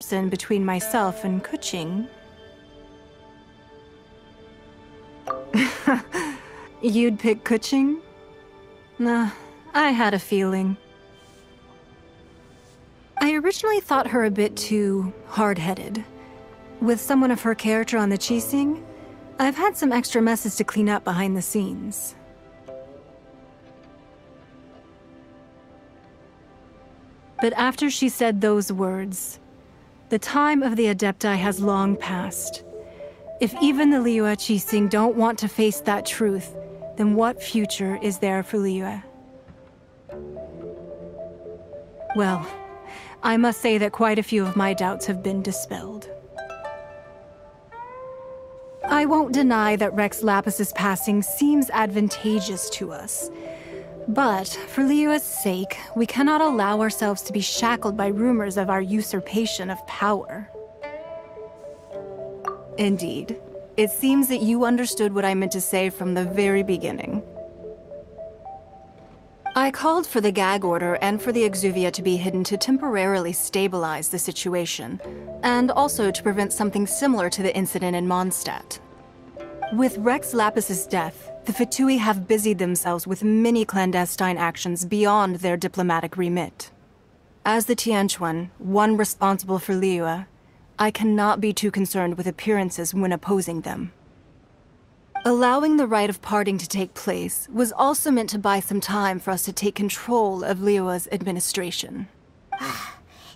between myself and Keqing. You'd pick Keqing? Nah, I had a feeling. I originally thought her a bit too hard-headed. With someone of her character on the Qixing, I've had some extra messes to clean up behind the scenes. But after she said those words, the time of the Adepti has long passed. If even the Liyue Qixing don't want to face that truth, then what future is there for Liyue? Well, I must say that quite a few of my doubts have been dispelled. I won't deny that Rex Lapis's passing seems advantageous to us. But, for Liyue's sake, we cannot allow ourselves to be shackled by rumors of our usurpation of power. Indeed. It seems that you understood what I meant to say from the very beginning. I called for the gag order and for the Exuvia to be hidden to temporarily stabilize the situation, and also to prevent something similar to the incident in Mondstadt. With Rex Lapis's death, the Fatui have busied themselves with many clandestine actions beyond their diplomatic remit. As the Tianquan, one responsible for Liyue, I cannot be too concerned with appearances when opposing them. Allowing the rite of parting to take place was also meant to buy some time for us to take control of Liyue's administration.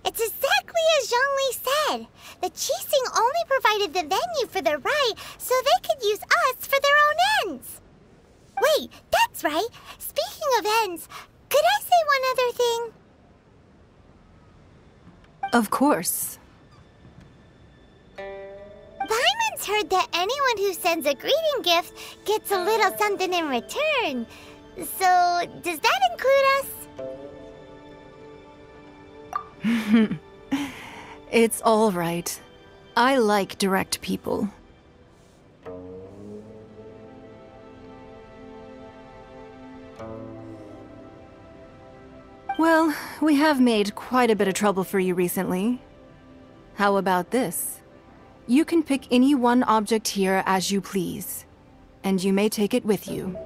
it's exactly as Zhongli said. The Qixing only provided the venue for the rite so they could use us for their own ends. Wait, that's right. Speaking of ends, could I say one other thing? Of course. Paimon's heard that anyone who sends a greeting gift gets a little something in return. So, does that include us? it's all right. I like direct people. Well, we have made quite a bit of trouble for you recently. How about this? You can pick any one object here as you please, and you may take it with you.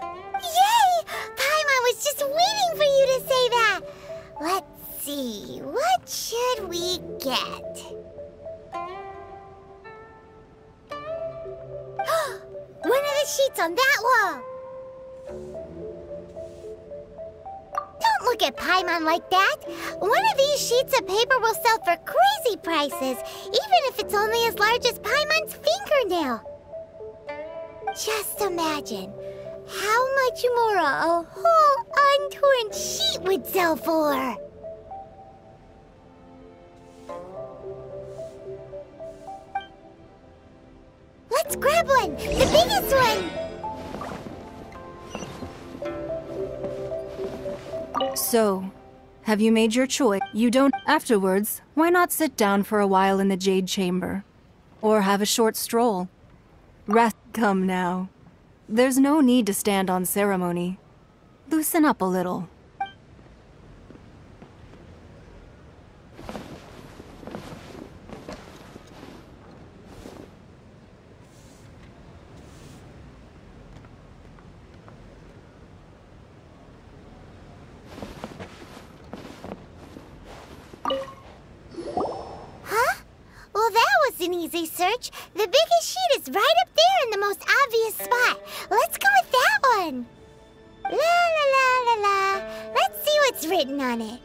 Yay! Paimon was just waiting for you to say that! Let's see, what should we get? one of the sheets on that wall! Don't look at Paimon like that. One of these sheets of paper will sell for crazy prices, even if it's only as large as Paimon's fingernail. Just imagine how much more a whole untorn sheet would sell for. Let's grab one! The biggest one! So, have you made your choice? You don't- Afterwards, why not sit down for a while in the Jade Chamber? Or have a short stroll? Rest- Come now. There's no need to stand on ceremony. Loosen up a little. an easy search. The biggest sheet is right up there in the most obvious spot. Let's go with that one. La la la la la. Let's see what's written on it.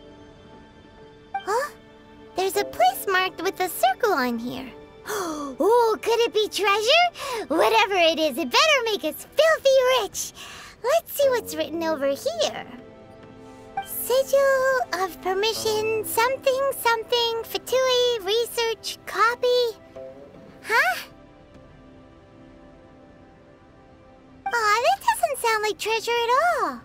Huh? There's a place marked with a circle on here. Oh, could it be treasure? Whatever it is, it better make us filthy rich. Let's see what's written over here. Sigil of permission, something, something, Fatui, research, copy. Huh? Aw, that doesn't sound like treasure at all.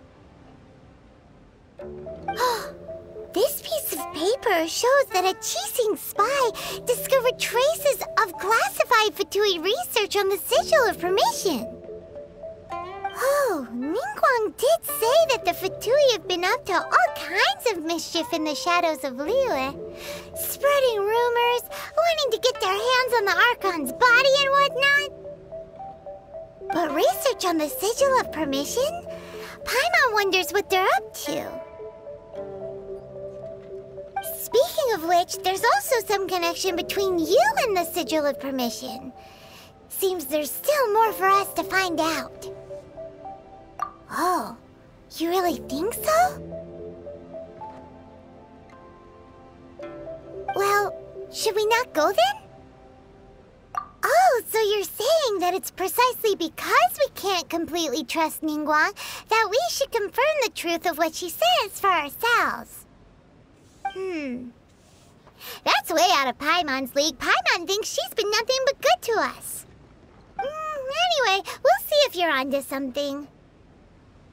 this piece of paper shows that a Qixing spy discovered traces of classified Fatui research on the Sigil of Permission. Oh, Ningguang did say that the Fatui have been up to all kinds of mischief in the shadows of Liyue. Spreading rumors, wanting to get their hands on the Archon's body and whatnot. But research on the Sigil of Permission? Paimon wonders what they're up to. Speaking of which, there's also some connection between you and the Sigil of Permission. Seems there's still more for us to find out. Oh, you really think so? Well, should we not go then? Oh, so you're saying that it's precisely because we can't completely trust Ningguang that we should confirm the truth of what she says for ourselves. Hmm. That's way out of Paimon's league. Paimon thinks she's been nothing but good to us. Mm, anyway, we'll see if you're onto something.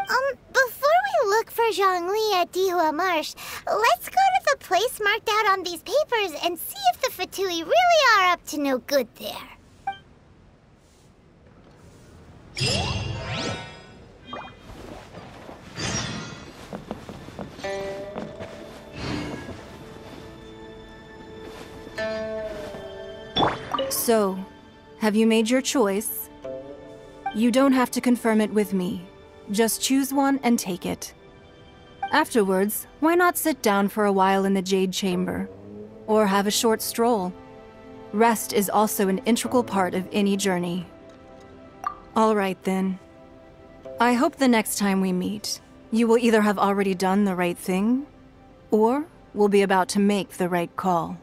Um, before we look for Zhongli at Dihua Marsh, let's go to the place marked out on these papers and see if the Fatui really are up to no good there. So, have you made your choice? You don't have to confirm it with me. Just choose one and take it. Afterwards, why not sit down for a while in the Jade Chamber? Or have a short stroll? Rest is also an integral part of any journey. All right then. I hope the next time we meet, you will either have already done the right thing, or will be about to make the right call.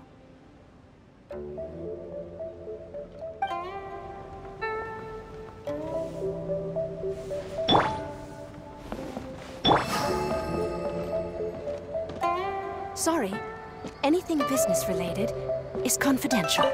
Sorry, anything business related is confidential.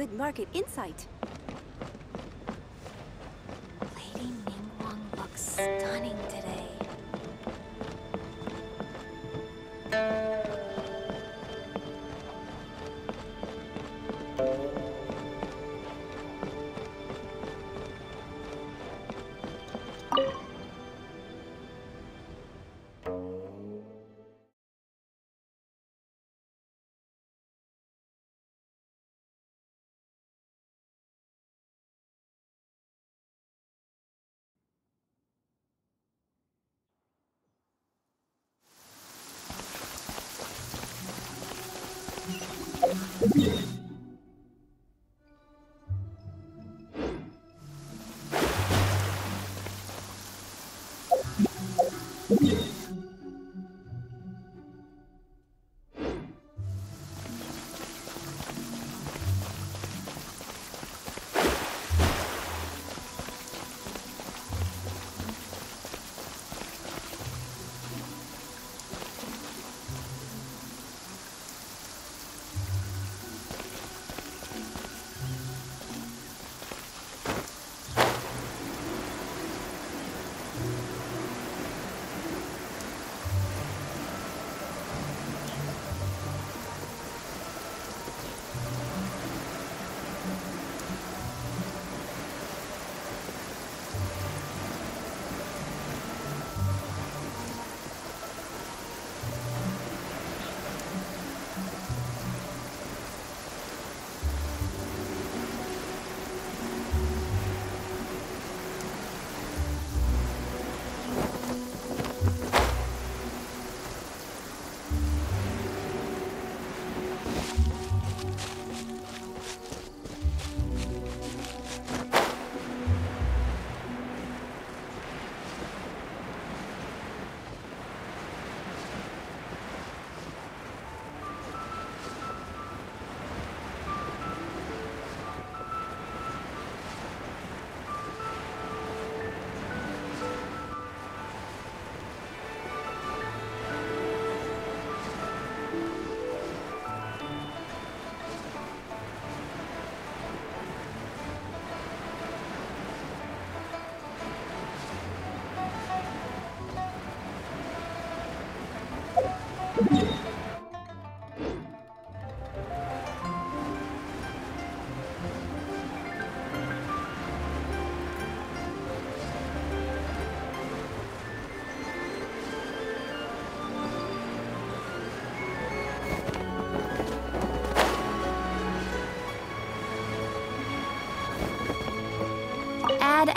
Good market insight.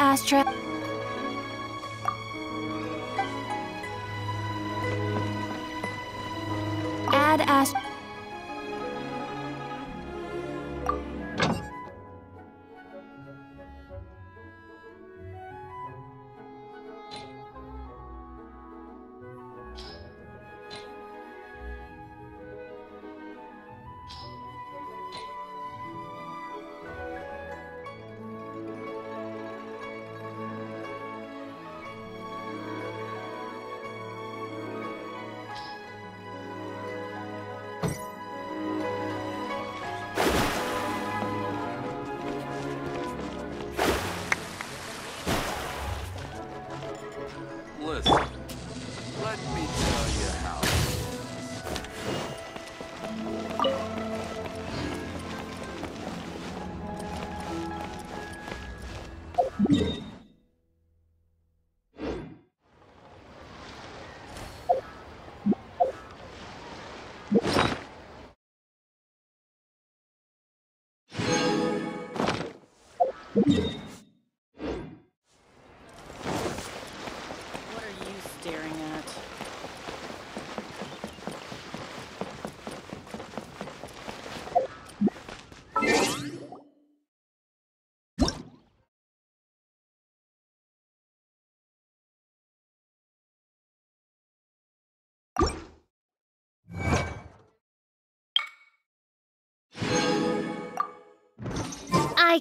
Astra. Add Astra. I.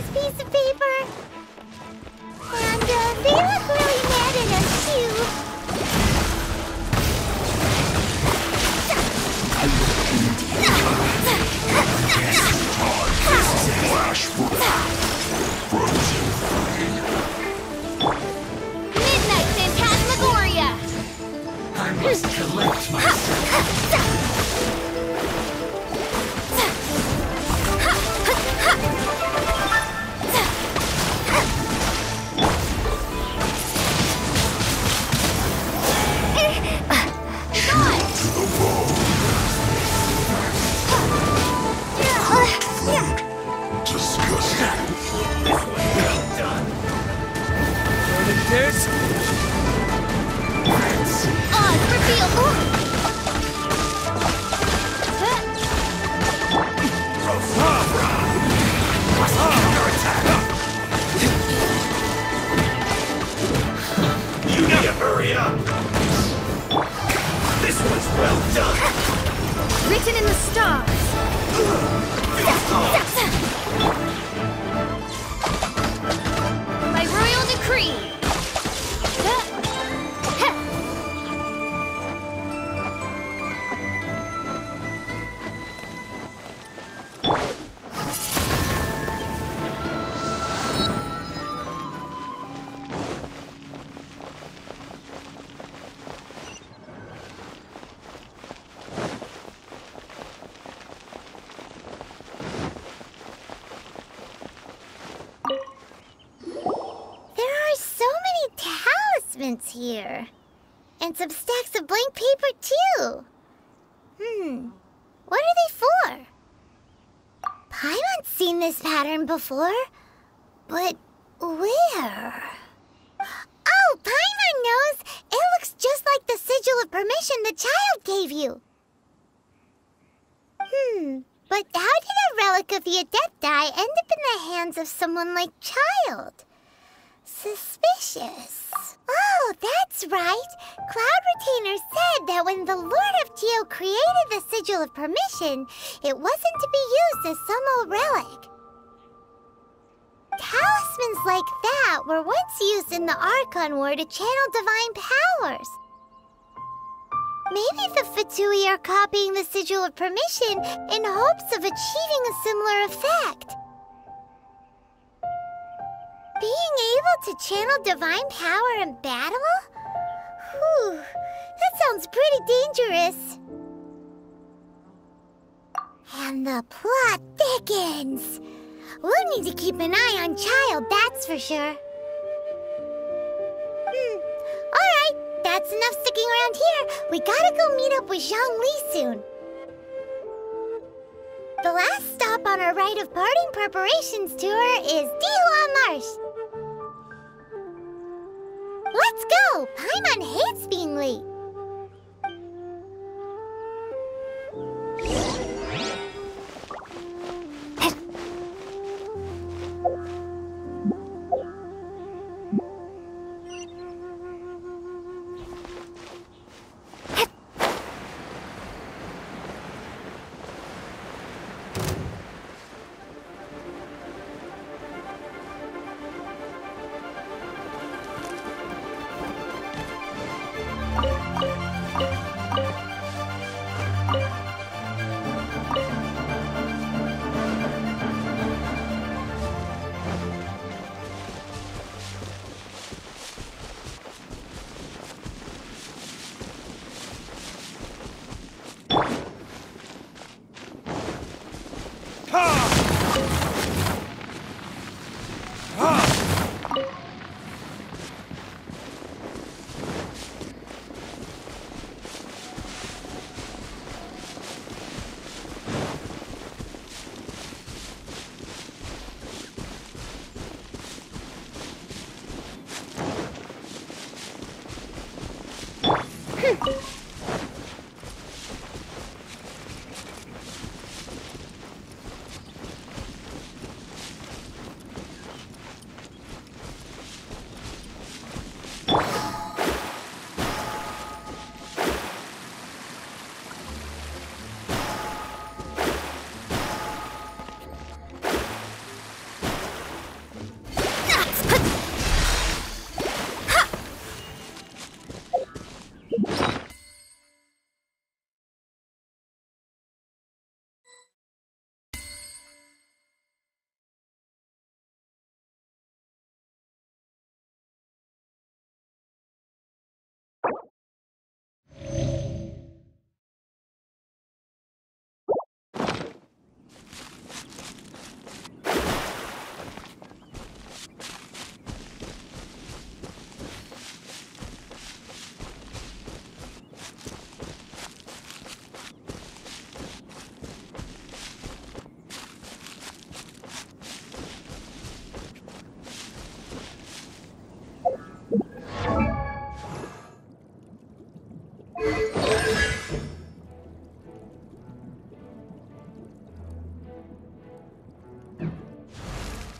this piece of paper. And uh, they look really mad at us too. Midnight Phantasmagoria! I must collect myself. Blank paper, too. Hmm. What are they for? Paimon's seen this pattern before. But where? Oh, Paimon knows! It looks just like the sigil of permission the child gave you. Hmm. But how did a relic of the Adepti end up in the hands of someone like Childe? Suspicious. Oh, that's right. Cloud Retainer said that when the Lord of Geo created the Sigil of Permission, it wasn't to be used as some old relic. Talismans like that were once used in the Archon War to channel divine powers. Maybe the Fatui are copying the Sigil of Permission in hopes of achieving a similar effect. Being able to channel divine power in battle? Whew, that sounds pretty dangerous. And the plot thickens. We'll need to keep an eye on Childe, that's for sure. Hmm. Alright, that's enough sticking around here. We gotta go meet up with Zhongli soon. The last stop on our rite of parting preparations tour is Dihua Marsh. Let's go! Paimon hates being late.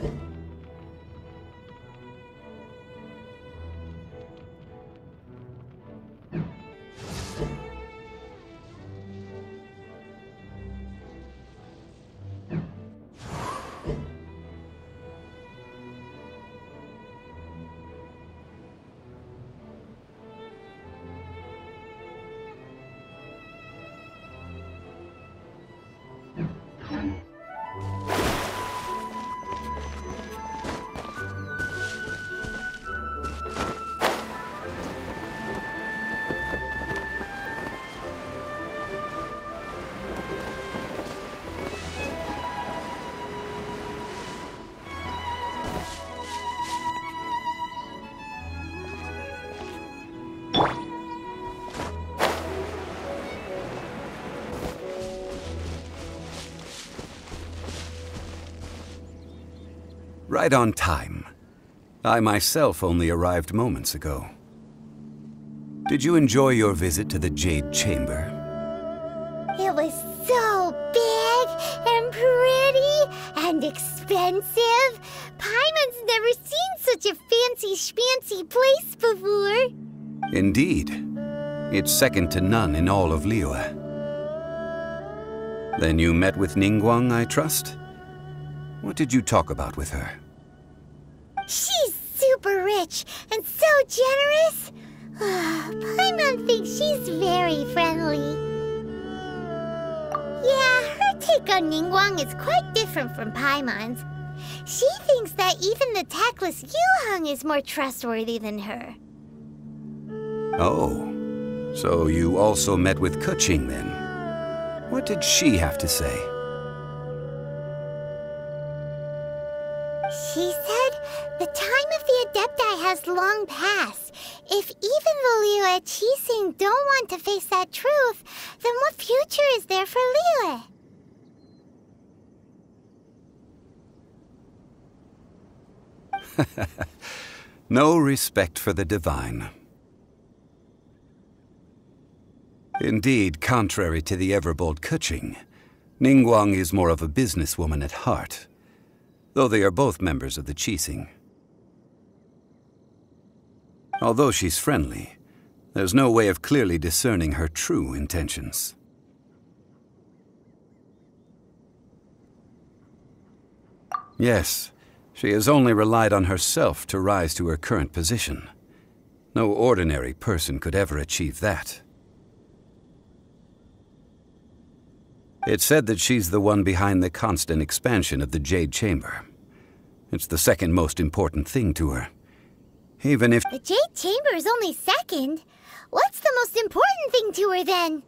happen. Right on time. I myself only arrived moments ago. Did you enjoy your visit to the Jade Chamber? It was so big and pretty and expensive. Paimon's never seen such a fancy schmancy place before. Indeed. It's second to none in all of Liyue. Then you met with Ningguang, I trust? What did you talk about with her? She's very friendly. Yeah, her take on Ningguang is quite different from Paimon's. She thinks that even the tactless Yuheng is more trustworthy than her. Oh. So you also met with Keqing then? What did she have to say? She said the time of the Adepti has long passed. If even the Liyue Qixing don't want to face that truth, then what future is there for Liyue? no respect for the divine. Indeed, contrary to the ever-bold Keqing, Ningguang is more of a businesswoman at heart, though they are both members of the Qixing. Although she's friendly, there's no way of clearly discerning her true intentions. Yes, she has only relied on herself to rise to her current position. No ordinary person could ever achieve that. It's said that she's the one behind the constant expansion of the Jade Chamber. It's the second most important thing to her. Even if... The Jade Chamber is only second. What's the most important thing to her then?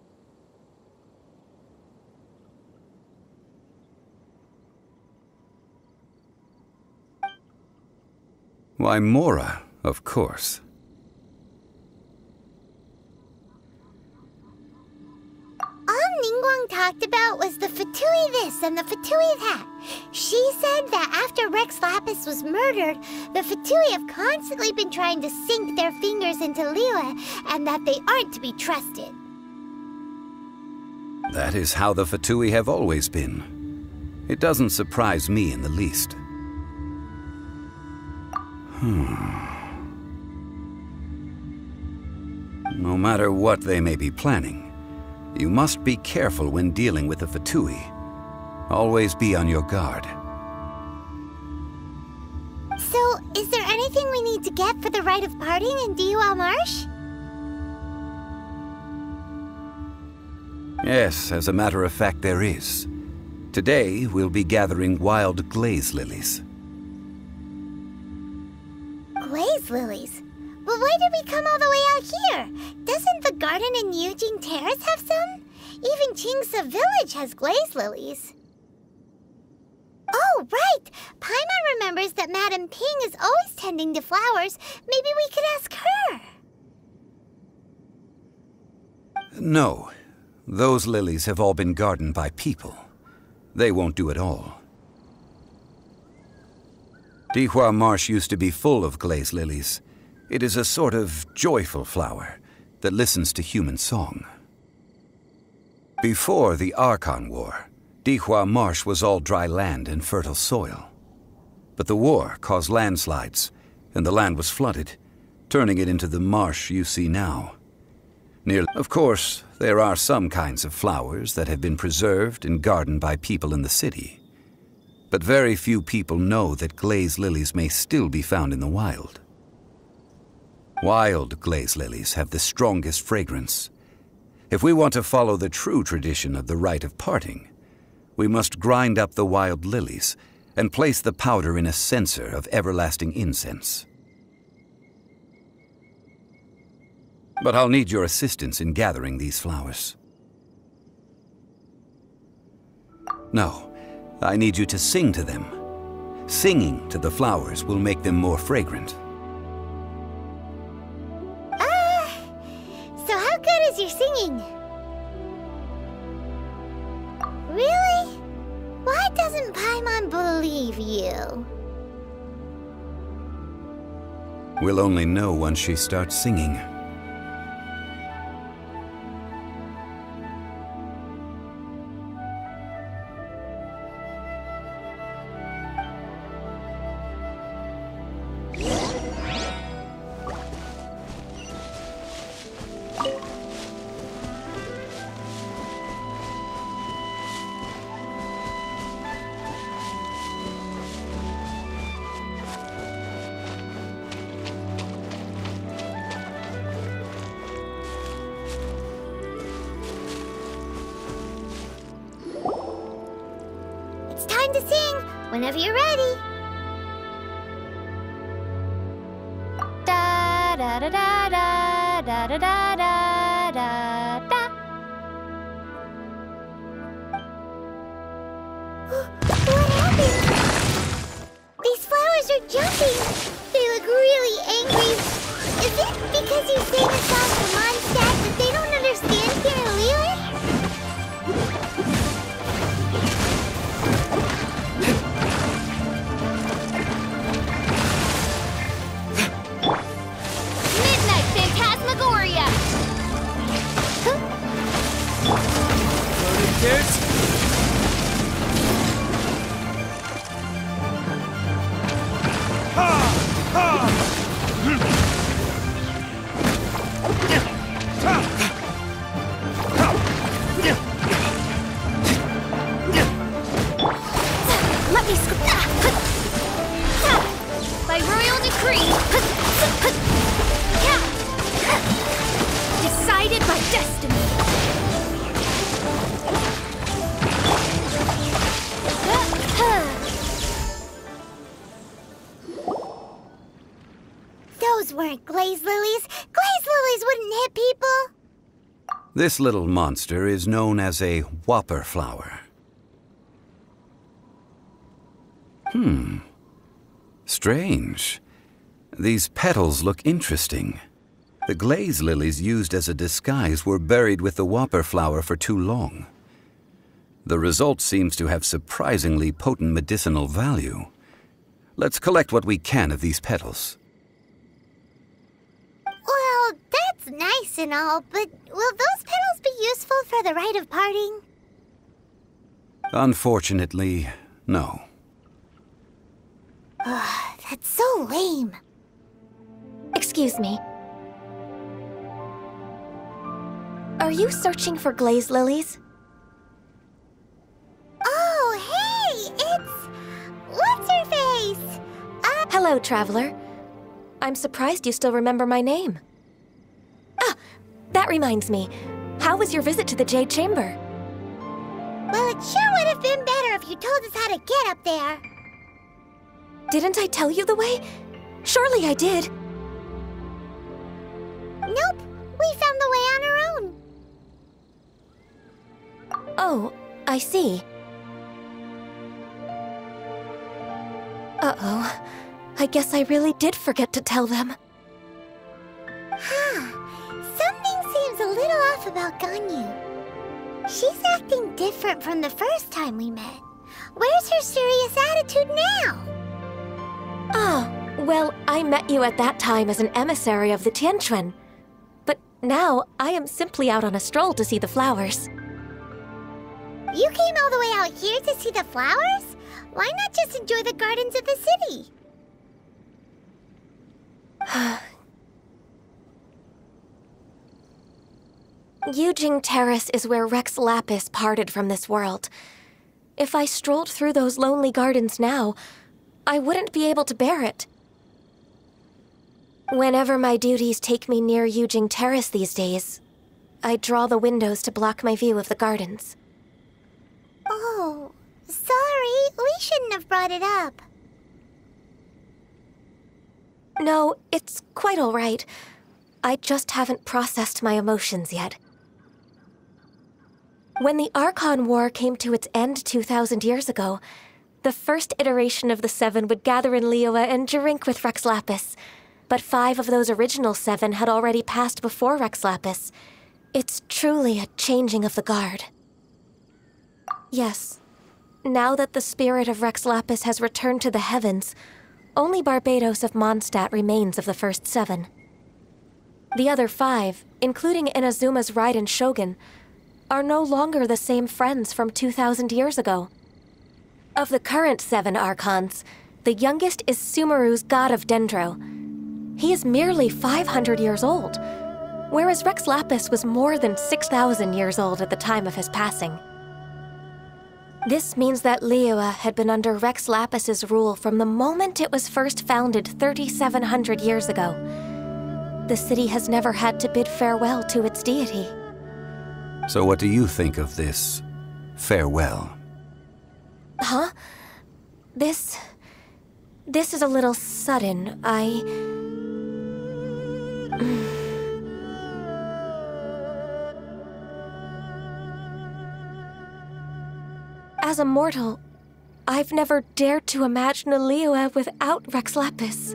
Why, Mora, of course. All Ningguang talked about was the Fatui this and the Fatui that. She said that after Rex Lapis was murdered, the Fatui have constantly been trying to sink their fingers into Liyue and that they aren't to be trusted. That is how the Fatui have always been. It doesn't surprise me in the least. Hmm. No matter what they may be planning, you must be careful when dealing with the Fatui. Always be on your guard. So, is there anything we need to get for the rite of parting in Dihua Marsh? Yes, as a matter of fact, there is. Today, we'll be gathering wild glaze lilies. Glaze lilies? Why did we come all the way out here? Doesn't the garden in Yujing Terrace have some? Even Qingce Village has glaze lilies. Oh, right! Paimon remembers that Madame Ping is always tending to flowers. Maybe we could ask her. No. Those lilies have all been gardened by people. They won't do it all. Dihua Marsh used to be full of glaze lilies. It is a sort of joyful flower that listens to human song. Before the Archon War, Dihua Marsh was all dry land and fertile soil. But the war caused landslides, and the land was flooded, turning it into the marsh you see now. Near, of course, there are some kinds of flowers that have been preserved and gardened by people in the city. But very few people know that glaze lilies may still be found in the wild. Wild glaze lilies have the strongest fragrance. If we want to follow the true tradition of the rite of parting, we must grind up the wild lilies and place the powder in a censer of everlasting incense. But I'll need your assistance in gathering these flowers. No, I need you to sing to them. Singing to the flowers will make them more fragrant. We'll only know once she starts singing. This little monster is known as a whopper flower. Hmm. Strange. These petals look interesting. The glaze lilies used as a disguise were buried with the whopper flower for too long. The result seems to have surprisingly potent medicinal value. Let's collect what we can of these petals. That's nice and all, but will those petals be useful for the rite of parting? Unfortunately, no. That's so lame. Excuse me. Are you searching for glaze lilies? Oh, hey, it's what's her face? Uh, Hello, traveler. I'm surprised you still remember my name. Ah, that reminds me. How was your visit to the Jade Chamber? well, it sure would have been better if you told us how to get up there. Didn't I tell you the way? Surely I did. Nope, we found the way on our own. Oh, I see. Uh oh. I guess I really did forget to tell them. Off about Ganyu. She's acting different from the first time we met. Where's her serious attitude now? Ah, well, I met you at that time as an emissary of the Tianquan. But now I am simply out on a stroll to see the flowers. You came all the way out here to see the flowers? Why not just enjoy the gardens of the city? Yujing Terrace is where Rex Lapis parted from this world. If I strolled through those lonely gardens now, I wouldn't be able to bear it. Whenever my duties take me near Yujing Terrace these days, I draw the windows to block my view of the gardens. Oh, sorry. We shouldn't have brought it up. No, it's quite all right. I just haven't processed my emotions yet. When the Archon War came to its end 2,000 years ago, the first iteration of the Seven would gather in Liyue and drink with Rex Lapis. But five of those original seven had already passed before Rex Lapis. It's truly a changing of the guard. Yes. Now that the spirit of Rex Lapis has returned to the heavens, only Barbatos of Mondstadt remains of the first seven. The other five, including Inazuma's Raiden Shogun, are no longer the same friends from 2,000 years ago. Of the current seven Archons, the youngest is Sumeru's god of Dendro. He is merely 500 years old, whereas Rex Lapis was more than 6,000 years old at the time of his passing. This means that Liyue had been under Rex Lapis's rule from the moment it was first founded 3,700 years ago. The city has never had to bid farewell to its deity. So, what do you think of this farewell? Huh? This. This is a little sudden. I. As a mortal, I've never dared to imagine a Liyue without Rex Lapis.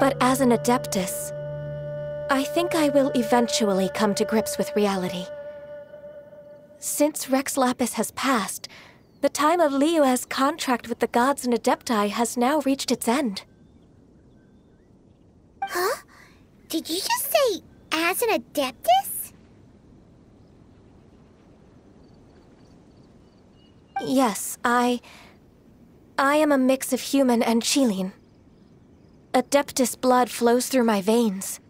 But as an Adeptus, I think I will eventually come to grips with reality. Since Rex Lapis has passed, the time of Liyue's contract with the gods and Adepti has now reached its end. Huh? Did you just say as an Adeptus? Yes, I. I am a mix of human and Qilin. Adeptus blood flows through my veins.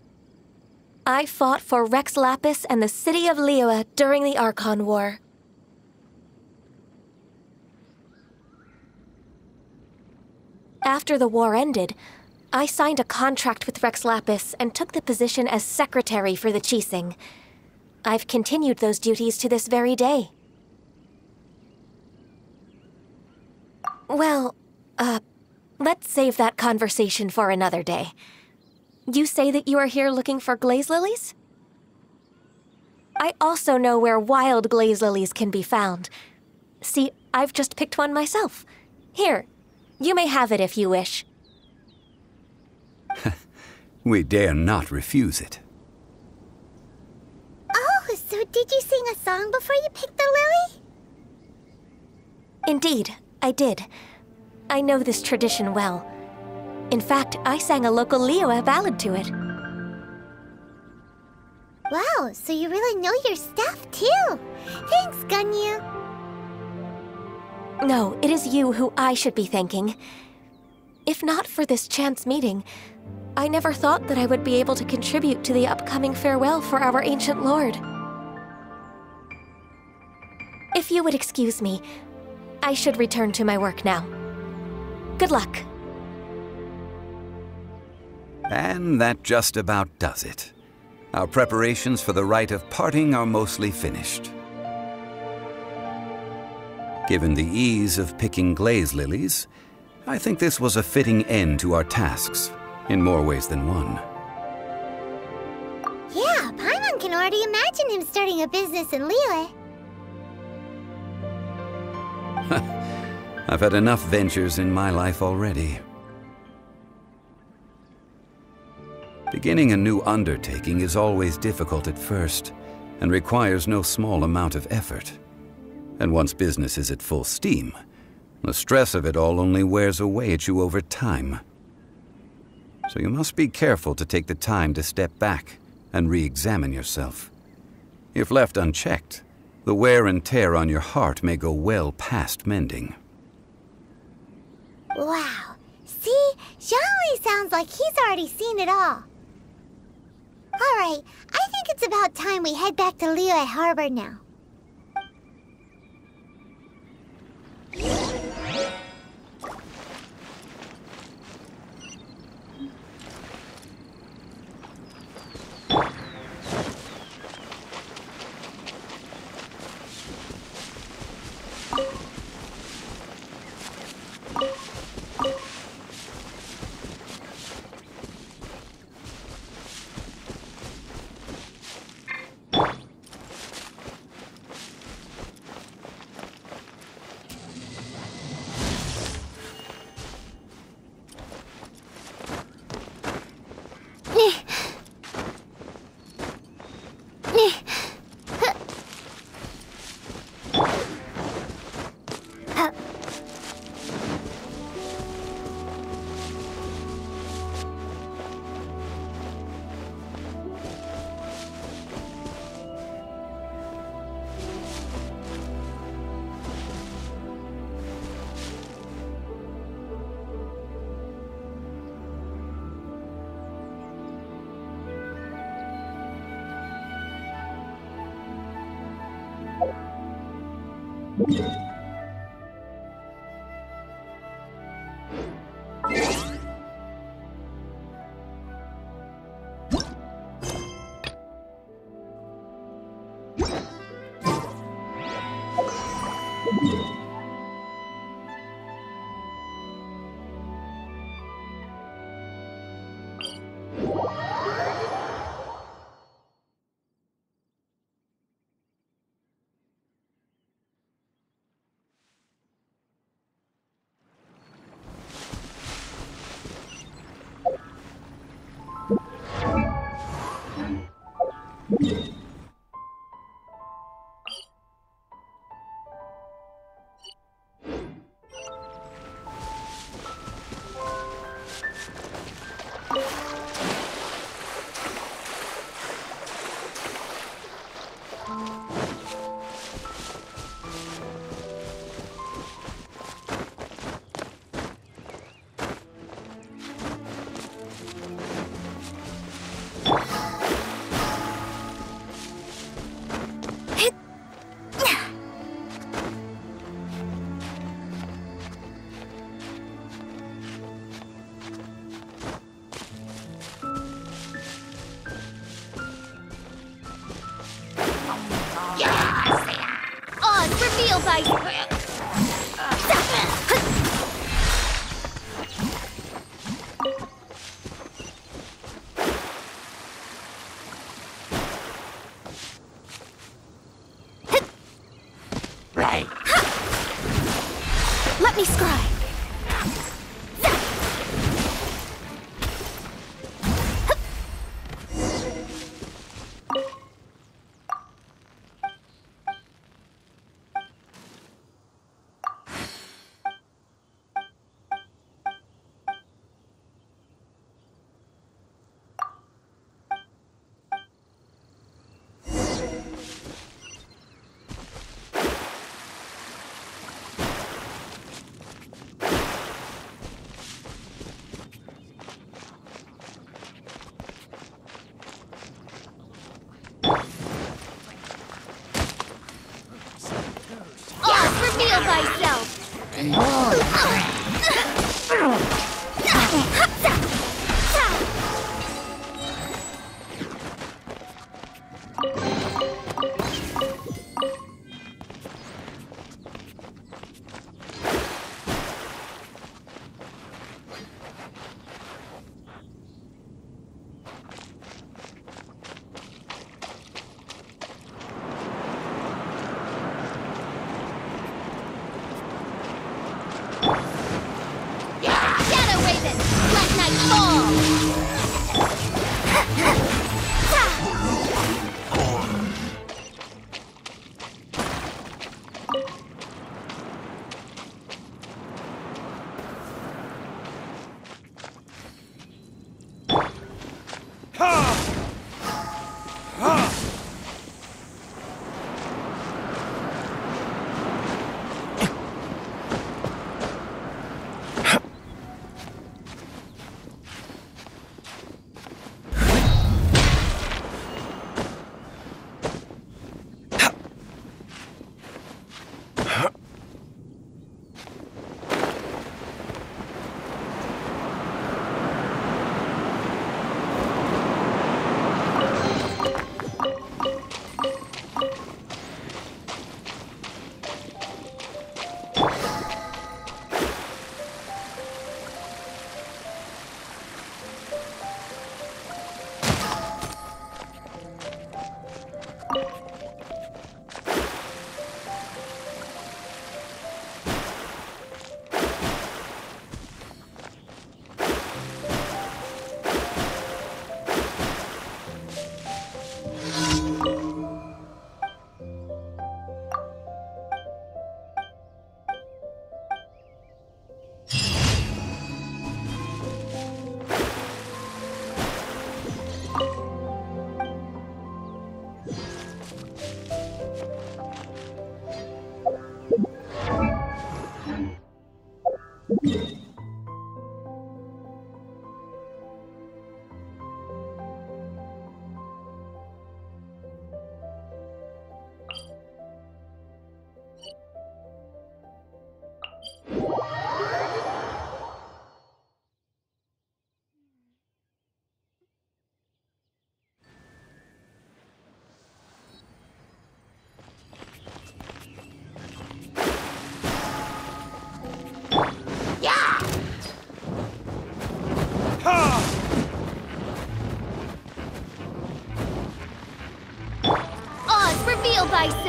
I fought for Rex Lapis and the city of Liyue during the Archon War. After the war ended, I signed a contract with Rex Lapis and took the position as secretary for the Qixing. I've continued those duties to this very day. Well, uh, let's save that conversation for another day. You say that you are here looking for glaze lilies? I also know where wild glaze lilies can be found. See, I've just picked one myself. Here, you may have it if you wish. We dare not refuse it. Oh, so did you sing a song before you picked the lily? Indeed, I did. I know this tradition well. In fact, I sang a local Liyue ballad to it. Wow, so you really know your stuff too. Thanks, Ganyu. No, it is you who I should be thanking. If not for this chance meeting, I never thought that I would be able to contribute to the upcoming farewell for our ancient lord. If you would excuse me, I should return to my work now. Good luck. And that just about does it. Our preparations for the rite of parting are mostly finished. Given the ease of picking glaze lilies, I think this was a fitting end to our tasks, in more ways than one. Yeah, Paimon can already imagine him starting a business in Liyue. I've had enough ventures in my life already. Beginning a new undertaking is always difficult at first and requires no small amount of effort. And once business is at full steam, the stress of it all only wears away at you over time. So you must be careful to take the time to step back and re examine yourself. If left unchecked, the wear and tear on your heart may go well past mending. Wow. See, Zhongli sounds like he's already seen it all. Alright, I think it's about time we head back to Liyue Harbor now.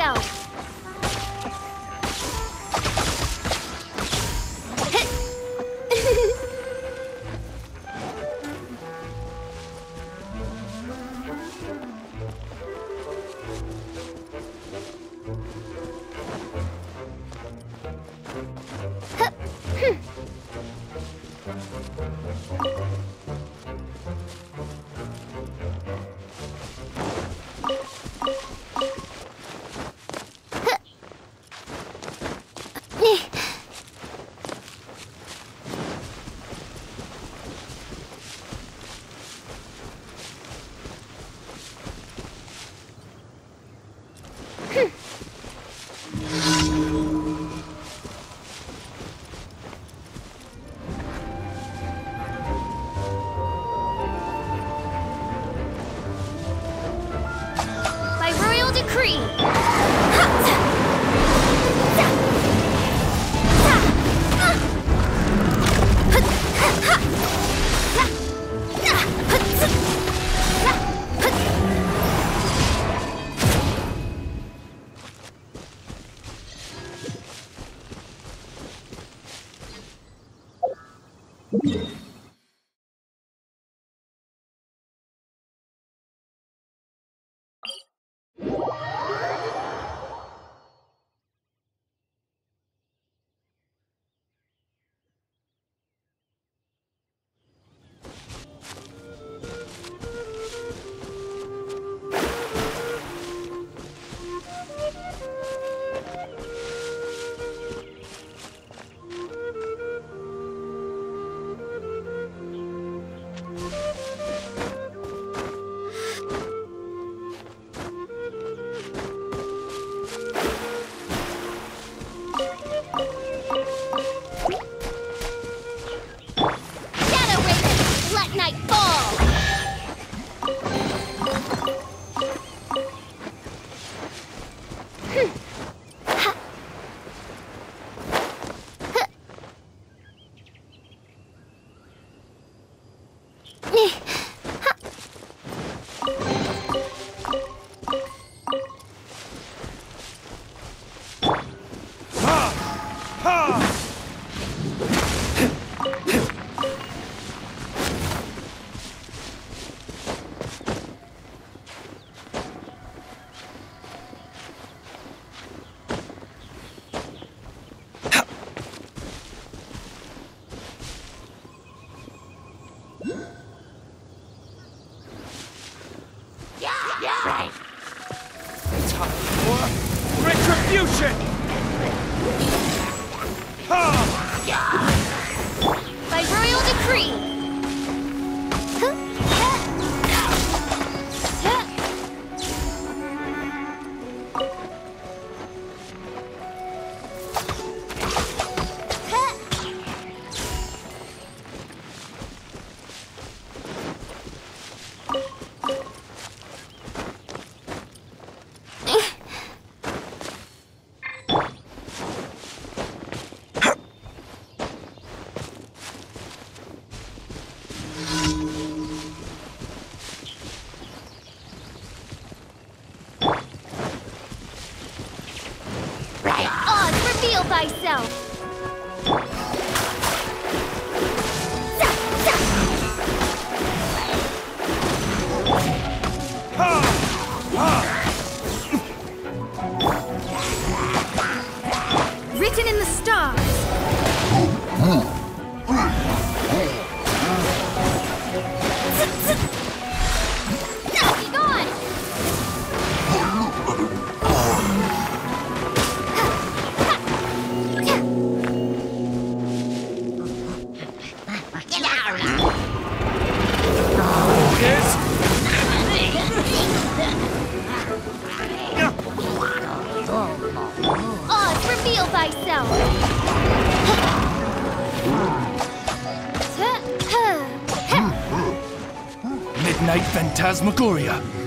Reveal Right. Reveal Phantasmagoria.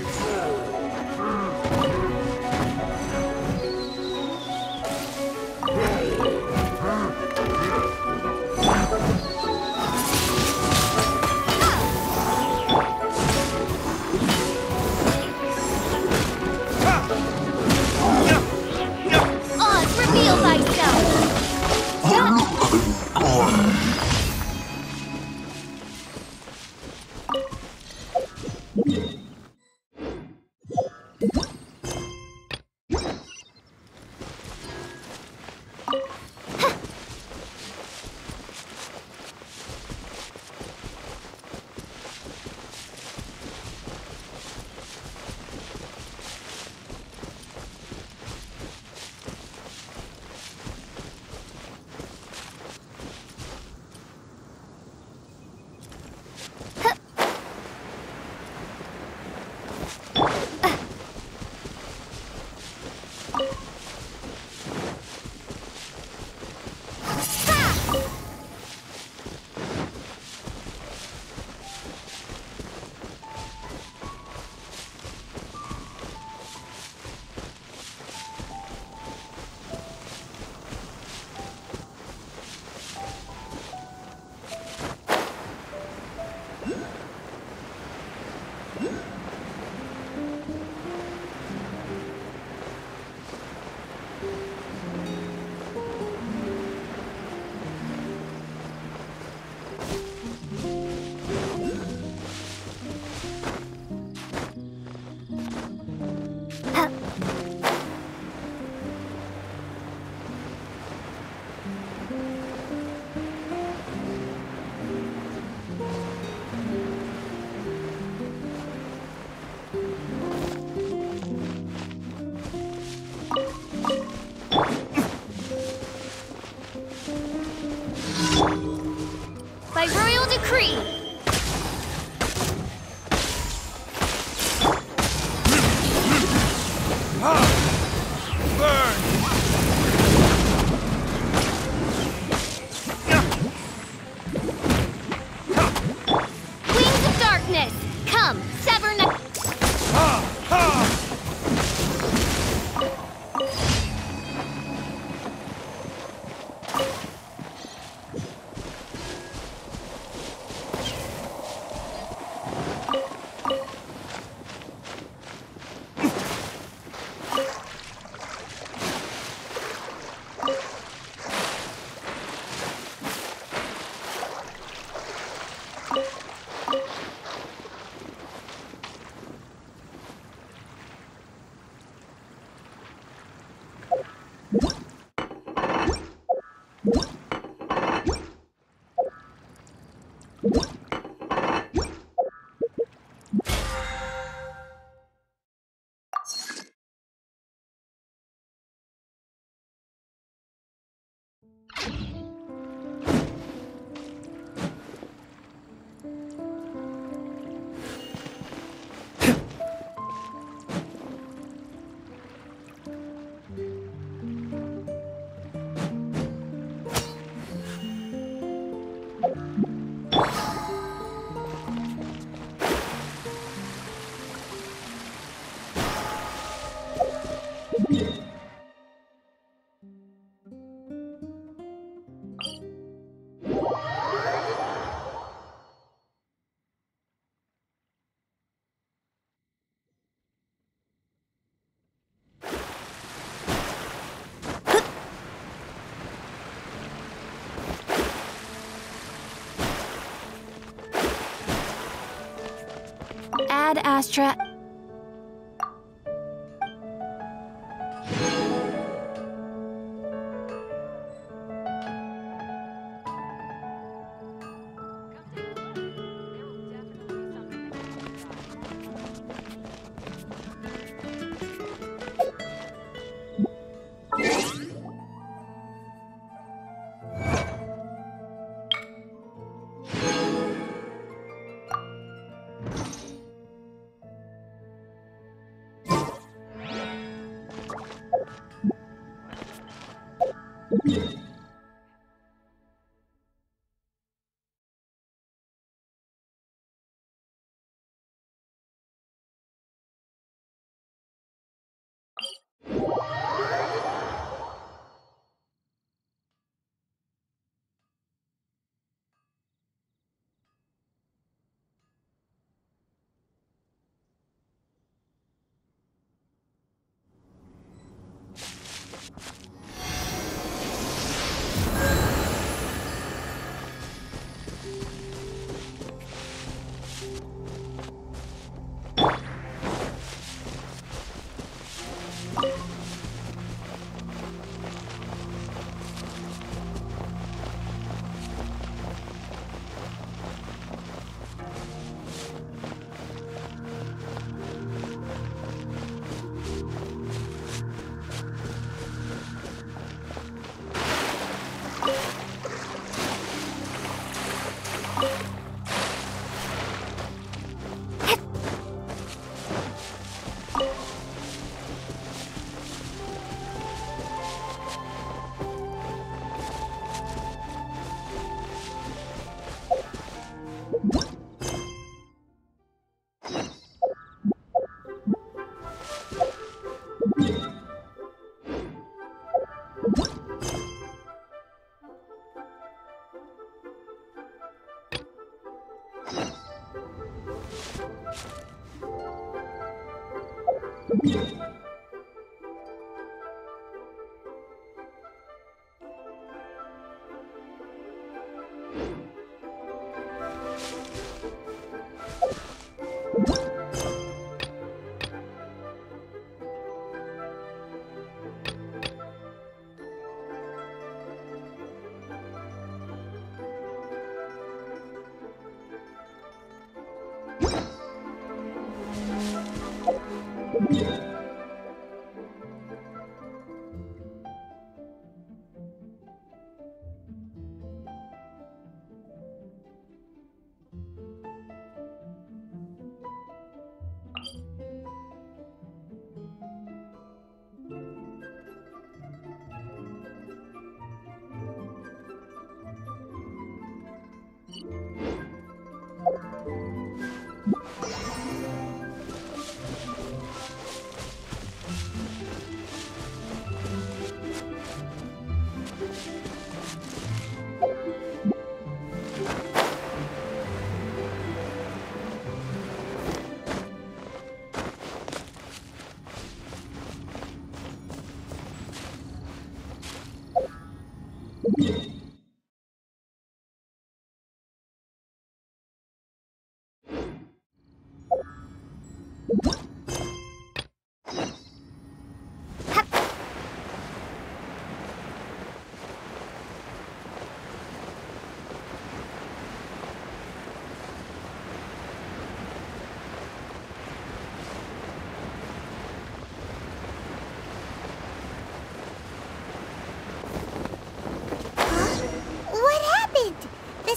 Astra.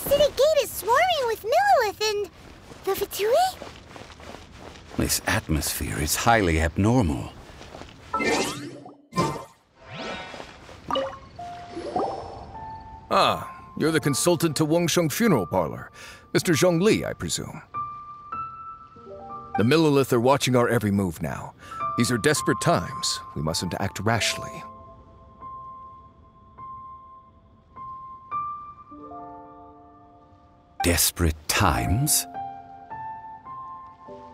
City gate is swarming with Millilith and the Fatui? This atmosphere is highly abnormal. Ah, you're the consultant to Wangsheng Funeral Parlor. Mr. Zhongli, I presume. The Millilith are watching our every move now. These are desperate times. We mustn't act rashly. Desperate times?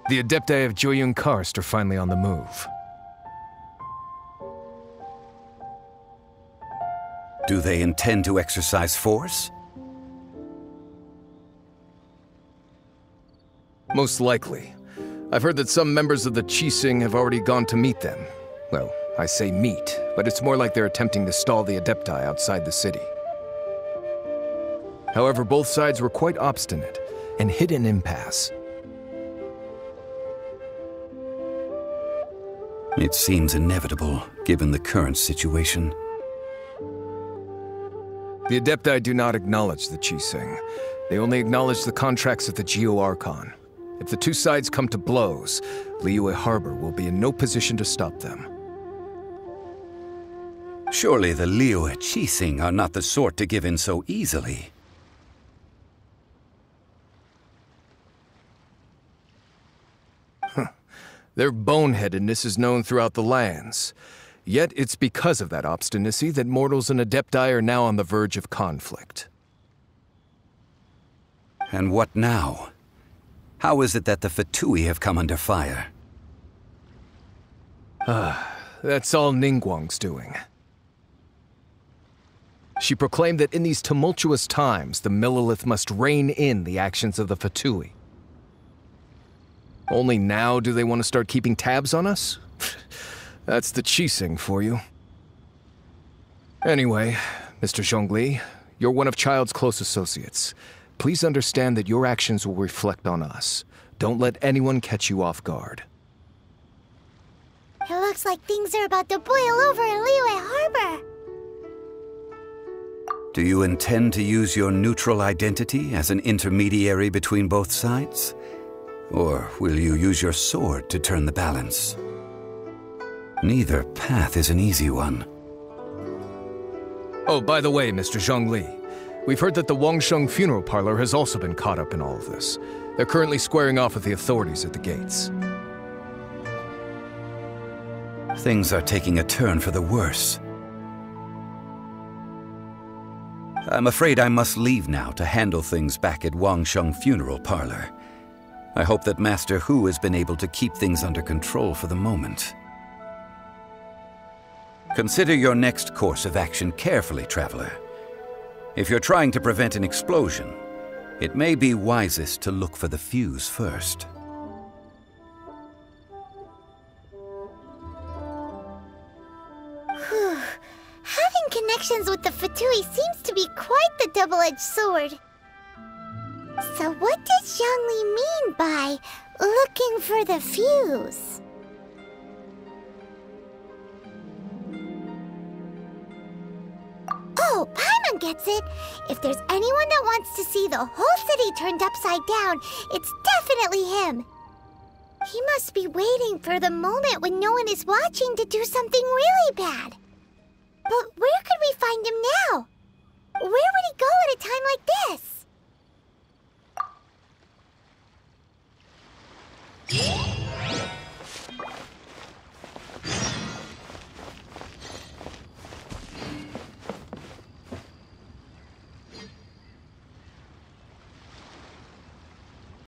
The Adepti of Jueyun Karst are finally on the move. Do they intend to exercise force? Most likely. I've heard that some members of the Qixing have already gone to meet them. Well, I say meet, but it's more like they're attempting to stall the Adepti outside the city. However, both sides were quite obstinate and hit an impasse. It seems inevitable, given the current situation. The Adepti do not acknowledge the Qixing. They only acknowledge the contracts of the Geo Archon. If the two sides come to blows, Liyue Harbor will be in no position to stop them. Surely the Liyue Qixing are not the sort to give in so easily. Their boneheadedness is known throughout the lands. Yet it's because of that obstinacy that mortals and Adepti are now on the verge of conflict. And what now? How is it that the Fatui have come under fire? Ah, that's all Ningguang's doing. She proclaimed that in these tumultuous times, the Millilith must rein in the actions of the Fatui. Only now do they want to start keeping tabs on us? That's the Qixing for you. Anyway, Mr. Zhongli, you're one of Childe's close associates. Please understand that your actions will reflect on us. Don't let anyone catch you off guard. It looks like things are about to boil over in Liyue Harbor. Do you intend to use your neutral identity as an intermediary between both sides? Or will you use your sword to turn the balance? Neither path is an easy one. Oh, by the way, Mr. Zhongli, we've heard that the Wangsheng Funeral Parlor has also been caught up in all of this. They're currently squaring off with the authorities at the gates. Things are taking a turn for the worse. I'm afraid I must leave now to handle things back at Wangsheng Funeral Parlor. I hope that Master Hu has been able to keep things under control for the moment. Consider your next course of action carefully, Traveler. If you're trying to prevent an explosion, it may be wisest to look for the fuse first. Having connections with the Fatui seems to be quite the double-edged sword. So what does Zhongli mean by looking for the fuse? Oh, Paimon gets it. If there's anyone that wants to see the whole city turned upside down, it's definitely him. He must be waiting for the moment when no one is watching to do something really bad. But where could we find him now? Where would he go at a time like this? Yeah.